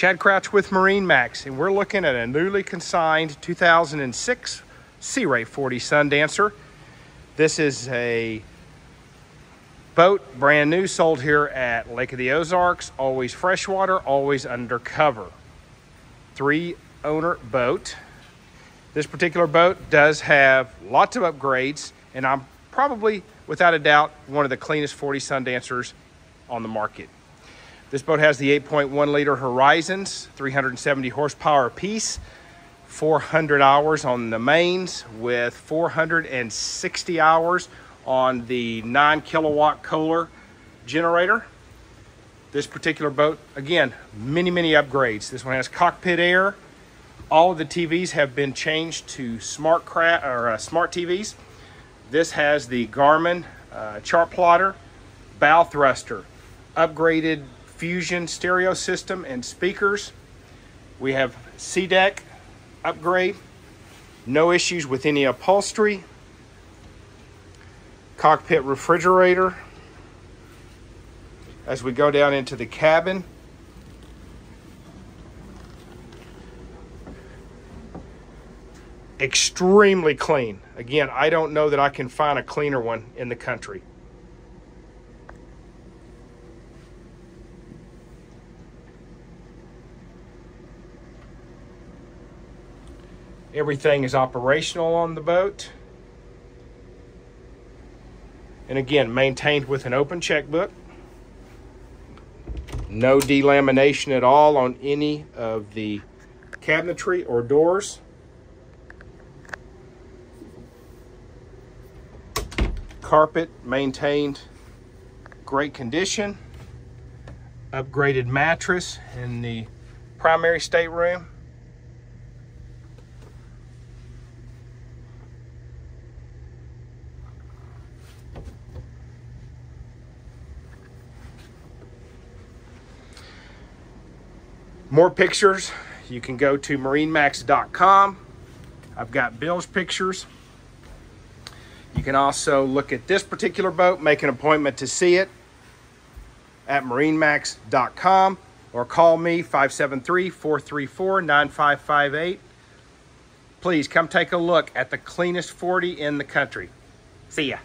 Chad Crouch with MarineMax, and we're looking at a newly consigned 2006 Sea Ray 40 Sundancer. This is a boat, brand new, sold here at Lake of the Ozarks, always freshwater, always undercover. Three owner boat. This particular boat does have lots of upgrades, and I'm probably, without a doubt, one of the cleanest 40 Sundancers on the market. This boat has the 8.1 liter Horizons, 370 horsepower apiece, 400 hours on the mains with 460 hours on the 9 kilowatt Kohler generator. This particular boat, again, many, many upgrades. This one has cockpit air. All of the TVs have been changed to smart or uh, smart TVs. This has the Garmin uh, chart plotter, bow thruster, upgraded Fusion stereo system and speakers. We have SeaDek upgrade. No issues with any upholstery. Cockpit refrigerator. As we go down into the cabin, extremely clean. Again, I don't know that I can find a cleaner one in the country. Everything is operational on the boat. And again, maintained with an open checkbook. No delamination at all on any of the cabinetry or doors. Carpet maintained great condition. Upgraded mattress in the primary stateroom. More pictures, you can go to marinemax.com. I've got Bill's pictures. You can also look at this particular boat, make an appointment to see it at marinemax.com or call me 573-434-9558. Please come take a look at the cleanest 40 in the country. See ya.